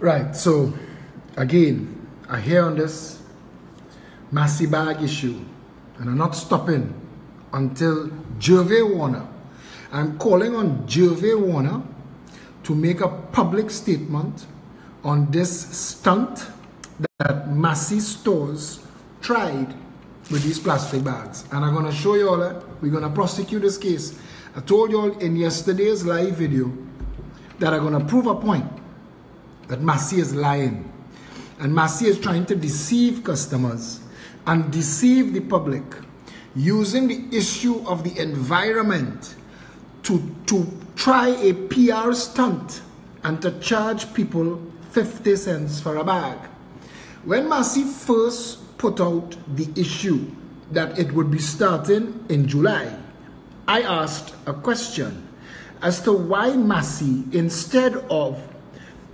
Right, so again, I hear on this Massy bag issue, and I'm not stopping until Gervais Warner. I'm calling on Gervais Warner to make a public statement on this stunt that Massy stores tried with these plastic bags. And I'm going to show you all that. Uh, we're going to prosecute this case. I told you all in yesterday's live video that I'm going to prove a point that Massy is lying. And Massy is trying to deceive customers and deceive the public using the issue of the environment to, to try a PR stunt and to charge people 50 cents for a bag. When Massy first put out the issue that it would be starting in July, I asked a question as to why Massy, instead of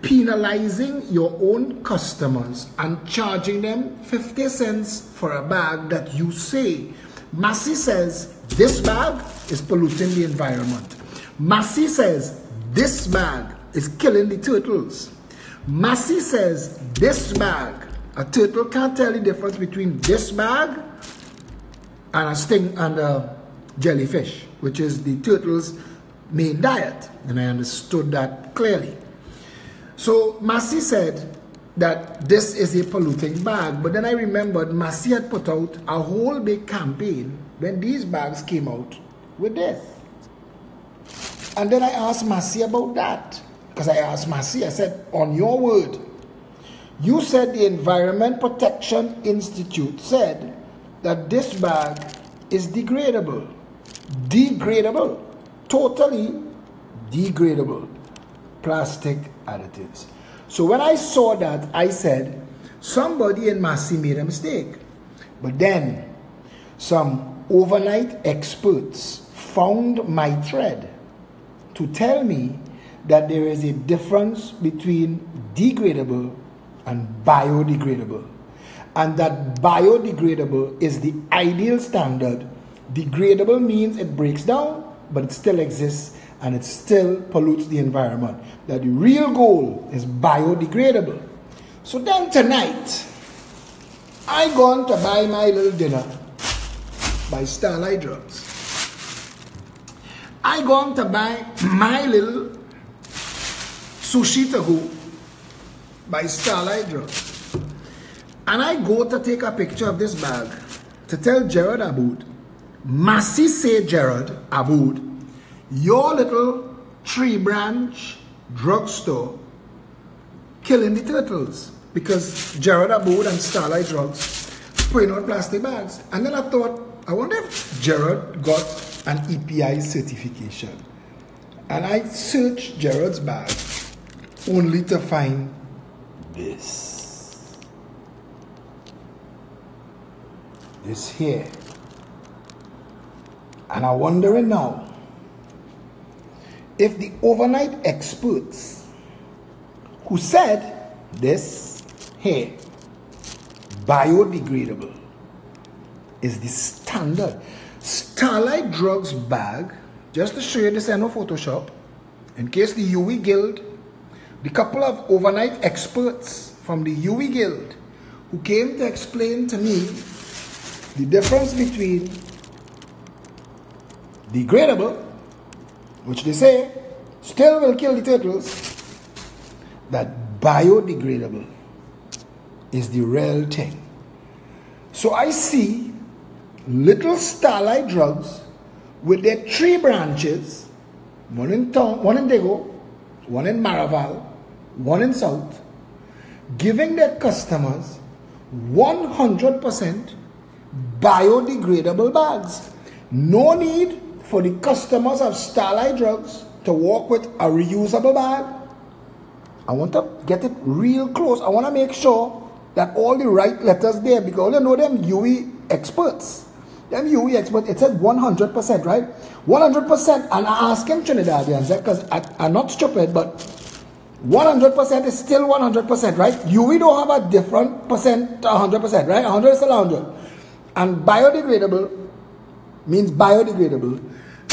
penalizing your own customers and charging them 50 cents for a bag that you say, Massy says this bag is polluting the environment. Massy says this bag is killing the turtles. Massy says this bag, a turtle can't tell the difference between this bag and a sting and a jellyfish, which is the turtle's main diet. And I understood that clearly. So Massy said that this is a polluting bag. But then I remembered Massy had put out a whole big campaign when these bags came out with this. And then I asked Massy about that. Because I asked Massy, I said, on your word, you said the Environment Protection Institute said that this bag is degradable. Degradable. Totally degradable. Plastic additives. So when I saw that, I said, somebody in Massy made a mistake. But then, some overnight experts found my thread to tell me that there is a difference between degradable and biodegradable. And that biodegradable is the ideal standard. Degradable means it breaks down, but it still exists and it still pollutes the environment. That the real goal is biodegradable. So then tonight, I gone to buy my little dinner by Starlight Drugs. I gone to buy my little sushi to go by Starlight Drugs. And I go to take a picture of this bag to tell Gerald Aboud, Massy say Gerald Aboud, your little tree branch drugstore killing the turtles because Gerald Aboud and Starlight Drugs putting out plastic bags. And then I thought, I wonder if Gerald got an EPI certification. And I searched Gerald's bag only to find this. This here. And I'm wondering now if the overnight experts who said this here biodegradable is the standard. Starlight drugs bag just to show you this no photoshop in case the UWI Guild the couple of overnight experts from the UWI Guild who came to explain to me the difference between degradable which they say still will kill the turtles, that biodegradable is the real thing. So I see little starlight drugs with their three branches, one in town, one in Dago, one in Maraval, one in South, giving their customers 100% biodegradable bags. No need for the customers of Starlight Drugs to walk with a reusable bag. I want to get it real close. I want to make sure that all the right letters there because you know them UWI experts. Them UWI experts, it says 100%, right? 100%. And I ask him Trinidadians because I'm not stupid, but 100% is still 100%, right? UWI don't have a different percent 100%, right? 100 is still 100. And biodegradable means biodegradable.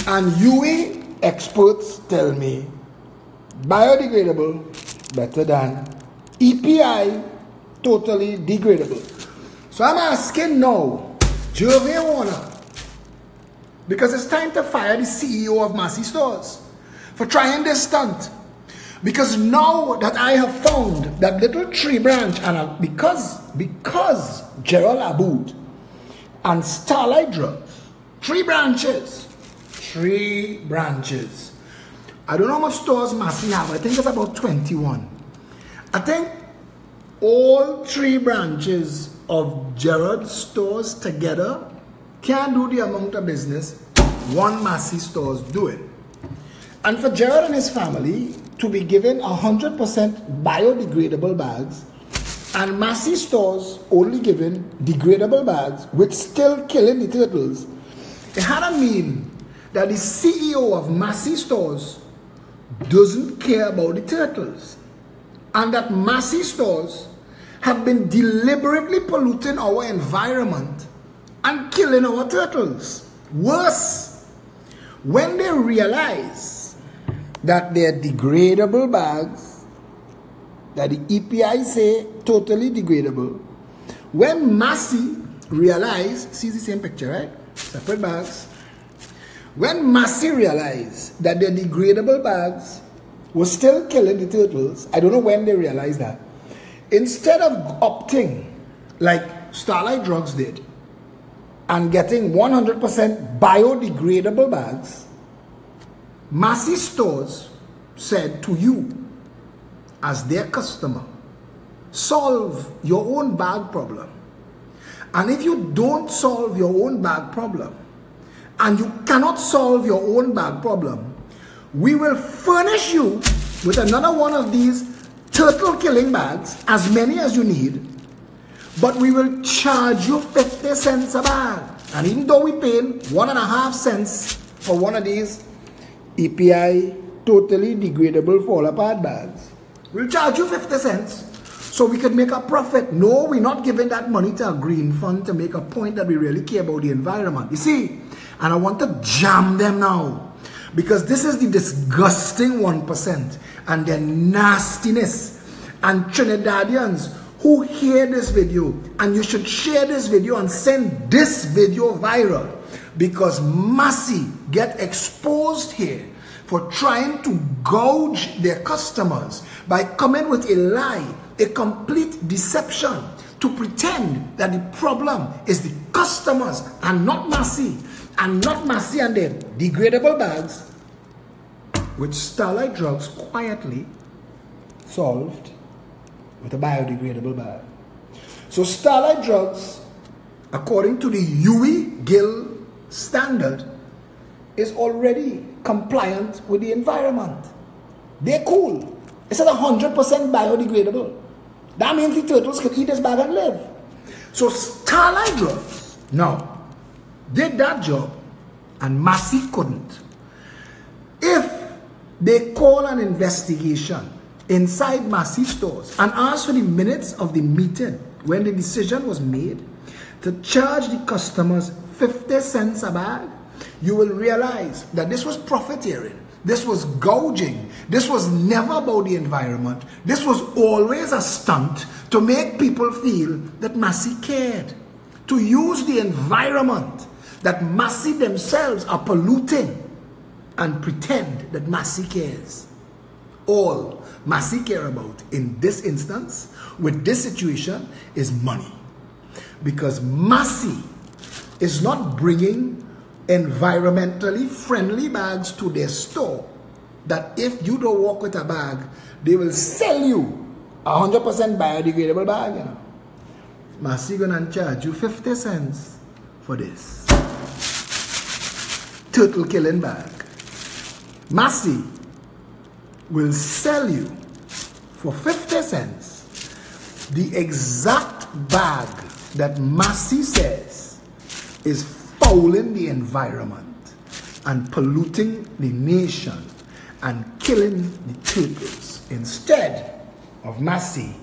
And UWI experts tell me biodegradable better than EPI totally degradable. So I'm asking now, Gervais Warner, because it's time to fire the CEO of Massy Stores for trying this stunt. Because now that I have found that little tree branch, and because because Gerald Aboud and Starlight Drugs, three branches, three branches. I don't know how much stores Massy have. I think it's about 21. I think all three branches of Gerald stores together can do the amount of business one Massy stores do it. And for Gerald and his family to be given 100% biodegradable bags and Massy stores only given degradable bags which still killing the turtles, it had to mean that the CEO of Massy stores doesn't care about the turtles and that Massy stores have been deliberately polluting our environment and killing our turtles. Worse, when they realize that they're degradable bags, that the EPI say totally degradable, when Massy realize, see the same picture, right? Separate bags. When Massy realized that their degradable bags were still killing the turtles, I don't know when they realized that, instead of opting like Starlight Drugs did and getting 100% biodegradable bags, Massy Stores said to you, as their customer, solve your own bag problem. And if you don't solve your own bag problem, and you cannot solve your own bag problem, we will furnish you with another one of these turtle killing bags, as many as you need, but we will charge you 50 cents a bag. And even though we pay one and a half cents for one of these EPI totally degradable fall apart bags, we'll charge you 50 cents so we can make a profit. No, we're not giving that money to a green fund to make a point that we really care about the environment. You see, and I want to jam them now. Because this is the disgusting 1% and their nastiness. And Trinidadians who hear this video, and you should share this video and send this video viral. Because Massy get exposed here for trying to gouge their customers by coming with a lie, a complete deception to pretend that the problem is the customers and not Massy, and not Massy and their degradable bags which Starlight Drugs quietly solved with a biodegradable bag. So Starlight Drugs, according to the UWI Guild standard, is already compliant with the environment. They're cool. It's at 100% biodegradable. That means the turtles can eat this bag and live. So Starlight Drugs now did that job and Massy couldn't. If they call an investigation inside Massy stores and ask for the minutes of the meeting when the decision was made to charge the customers 50 cents a bag. You will realize that this was profiteering. This was gouging. This was never about the environment. This was always a stunt to make people feel that Massy cared. To use the environment that Massy themselves are polluting and pretend that Massy cares. All Massy care about in this instance, with this situation, is money. Because Massy is not bringing environmentally friendly bags to their store that if you don't walk with a bag, they will sell you a 100% biodegradable bag. You know. Massy gonna charge you 50 cents for this. Turtle killing bag. Massy will sell you for 50 cents the exact bag that Massy says is fouling the environment and polluting the nation and killing the turtles instead of Massy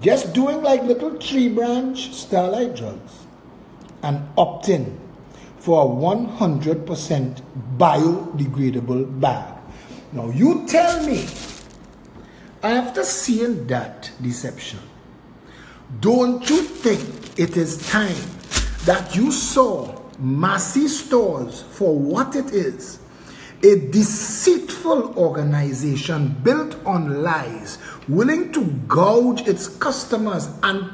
just doing like little tree branch starlight drugs and opting for a 100% biodegradable bag. Now, you tell me after seeing that deception, don't you think it is time that you saw Massy Stores for what it is? A deceitful organization built on lies, willing to gouge its customers and,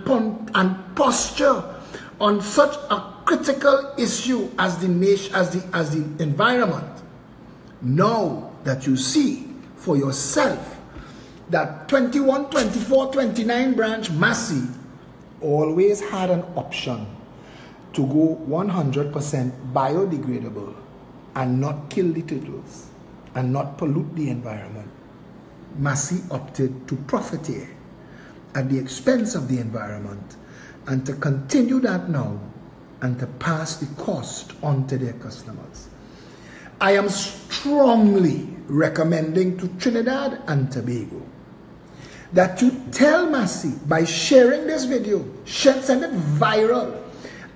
and posture on such a critical issue as the nation, as the, as the environment. Now that you see for yourself that 21, 24, 29 branch Massy always had an option to go 100% biodegradable and not kill the turtles and not pollute the environment. Massy opted to profiteer at the expense of the environment and to continue that now and to pass the cost on to their customers. I am strongly recommending to Trinidad and Tobago that you tell Massy by sharing this video, send it viral,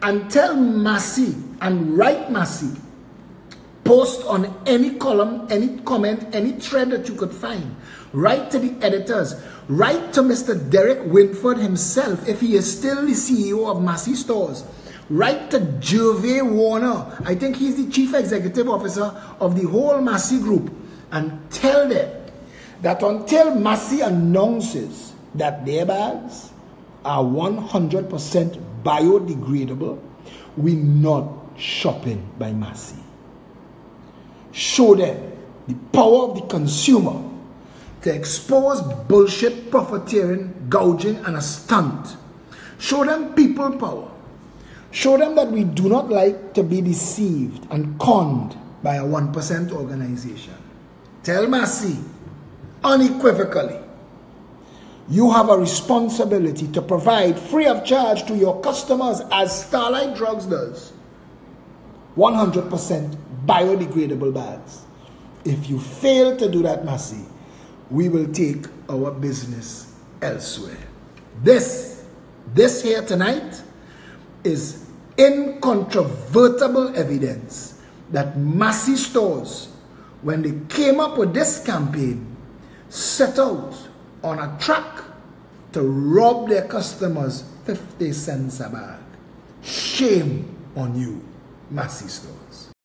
and tell Massy and write Massy, post on any column, any comment, any thread that you could find. Write to the editors. Write to Mr. Derek Winford himself if he is still the CEO of Massy Stores. Write to Gervais Warner. I think he's the chief executive officer of the whole Massy group. And tell them that until Massy announces that their bags are 100% biodegradable, we're not shopping by Massy. Show them the power of the consumer to expose bullshit, profiteering, gouging, and a stunt. Show them people power. Show them that we do not like to be deceived and conned by a 1% organization. Tell Massy unequivocally. You have a responsibility to provide free of charge to your customers as Starlight Drugs does 100% biodegradable bags. If you fail to do that, Massy, we will take our business elsewhere. This, this here tonight is incontrovertible evidence that Massy stores, when they came up with this campaign, set out on a track to rob their customers 50 cents a bag. Shame on you, Massy Store.